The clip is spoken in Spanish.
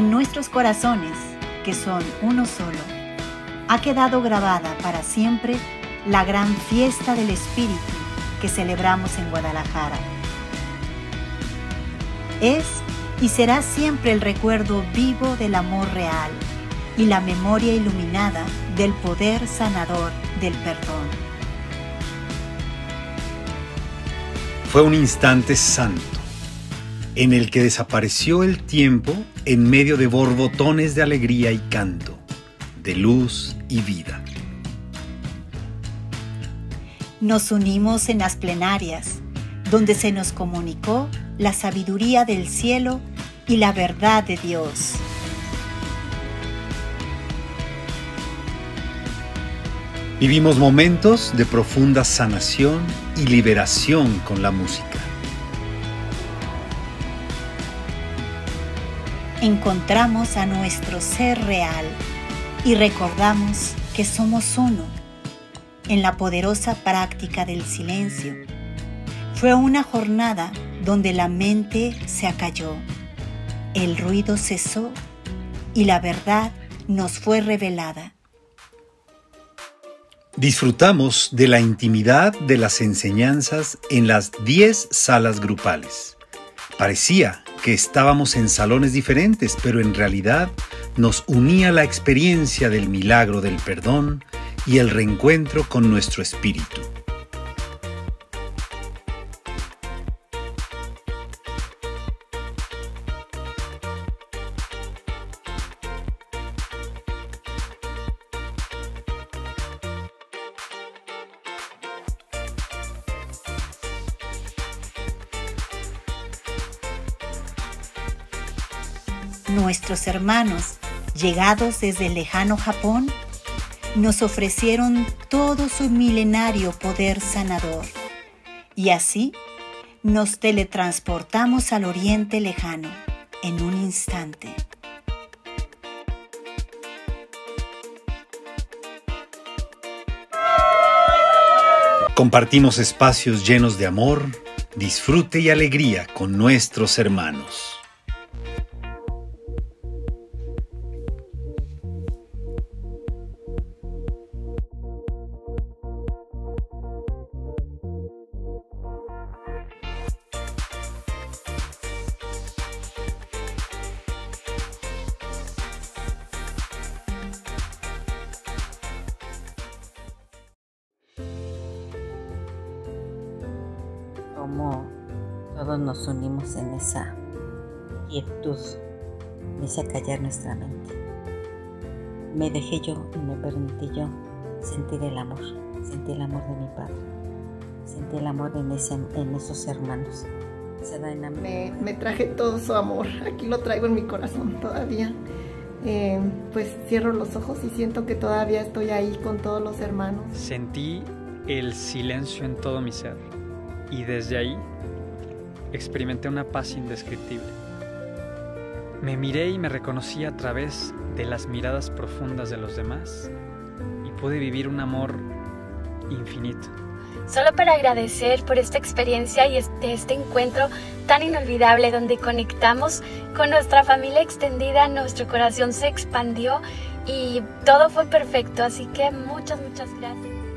En nuestros corazones, que son uno solo, ha quedado grabada para siempre la gran fiesta del Espíritu que celebramos en Guadalajara. Es y será siempre el recuerdo vivo del amor real y la memoria iluminada del poder sanador del perdón. Fue un instante santo en el que desapareció el tiempo en medio de borbotones de alegría y canto, de luz y vida. Nos unimos en las plenarias, donde se nos comunicó la sabiduría del cielo y la verdad de Dios. Vivimos momentos de profunda sanación y liberación con la música. Encontramos a nuestro ser real y recordamos que somos uno en la poderosa práctica del silencio. Fue una jornada donde la mente se acalló, el ruido cesó y la verdad nos fue revelada. Disfrutamos de la intimidad de las enseñanzas en las 10 salas grupales. Parecía que estábamos en salones diferentes, pero en realidad nos unía la experiencia del milagro del perdón y el reencuentro con nuestro espíritu. Nuestros hermanos, llegados desde el lejano Japón, nos ofrecieron todo su milenario poder sanador. Y así nos teletransportamos al oriente lejano en un instante. Compartimos espacios llenos de amor, disfrute y alegría con nuestros hermanos. Cómo todos nos unimos en esa quietud, en ese callar nuestra mente. Me dejé yo y me permití yo sentir el amor, sentir el amor de mi padre, sentir el amor en, en esos hermanos. Se da en me, me traje todo su amor, aquí lo traigo en mi corazón todavía. Eh, pues cierro los ojos y siento que todavía estoy ahí con todos los hermanos. Sentí el silencio en todo mi ser y desde ahí experimenté una paz indescriptible. Me miré y me reconocí a través de las miradas profundas de los demás y pude vivir un amor infinito. Solo para agradecer por esta experiencia y este, este encuentro tan inolvidable donde conectamos con nuestra familia extendida, nuestro corazón se expandió y todo fue perfecto, así que muchas, muchas gracias.